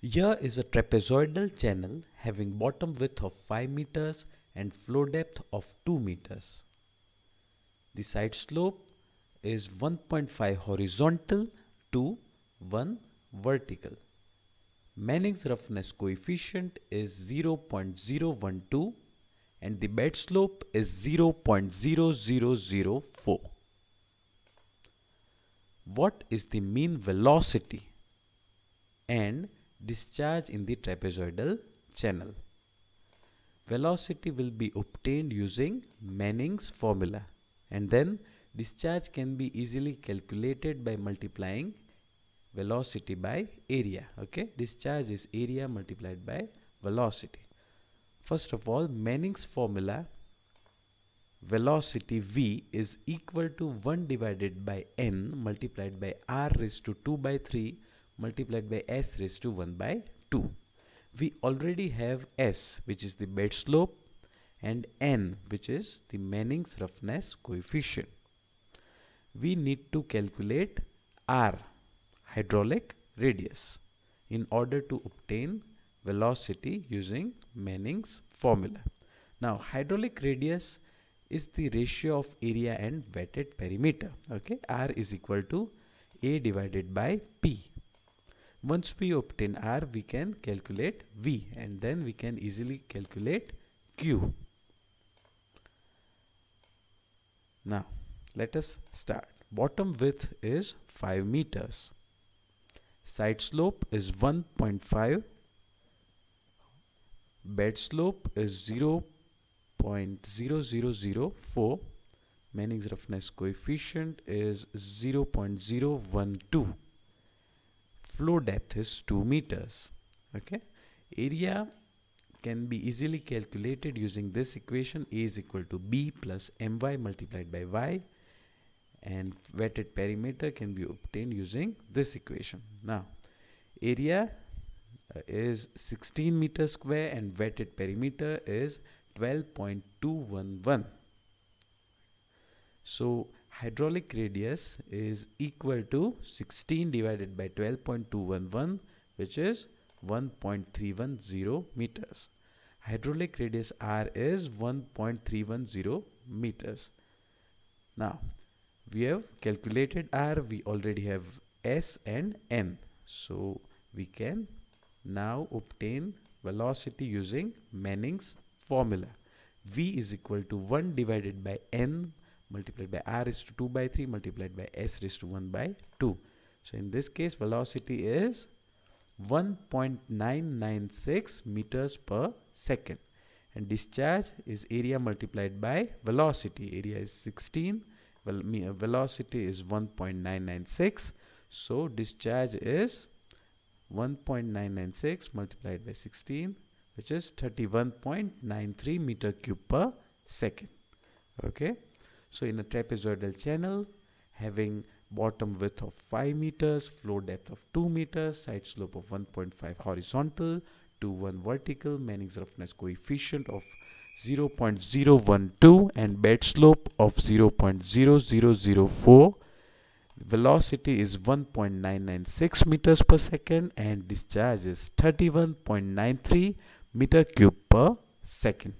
Here is a trapezoidal channel having bottom width of 5 meters and flow depth of 2 meters. The side slope is 1.5 horizontal to 1 vertical. Manning's roughness coefficient is 0.012 and the bed slope is 0.0004. What is the mean velocity and discharge in the trapezoidal channel? Velocity will be obtained using Manning's formula and then discharge can be easily calculated by multiplying velocity by area okay discharge is area multiplied by velocity first of all Manning's formula velocity v is equal to 1 divided by n multiplied by r raised to 2 by 3 multiplied by s raised to 1 by 2 we already have s which is the bed slope and n which is the Manning's roughness coefficient we need to calculate r hydraulic radius in order to obtain velocity using Manning's formula. Now hydraulic radius is the ratio of area and wetted perimeter. Okay, R is equal to A divided by P. Once we obtain R, we can calculate V and then we can easily calculate Q. Now, let us start. Bottom width is 5 meters side slope is 1.5 bed slope is 0.0004 Manning's roughness coefficient is 0.012 flow depth is 2 meters okay area can be easily calculated using this equation a is equal to b plus my multiplied by y and wetted perimeter can be obtained using this equation. Now, area uh, is 16 meter square and wetted perimeter is 12.211. So, hydraulic radius is equal to 16 divided by 12.211 which is 1.310 meters. Hydraulic radius R is 1.310 meters. Now, we have calculated r we already have s and n so we can now obtain velocity using Manning's formula v is equal to 1 divided by n multiplied by r is to 2 by 3 multiplied by s is to 1 by 2 so in this case velocity is 1.996 meters per second. And discharge is area multiplied by velocity. Area is 16 well, uh, velocity is 1.996 so discharge is 1.996 multiplied by 16 which is 31.93 meter cube per second. Okay so in a trapezoidal channel having bottom width of 5 meters flow depth of 2 meters side slope of 1.5 horizontal to 1 vertical Manning's roughness coefficient of 0.012 and bed slope of 0.0004 velocity is 1.996 meters per second and discharge is 31.93 meter cube per second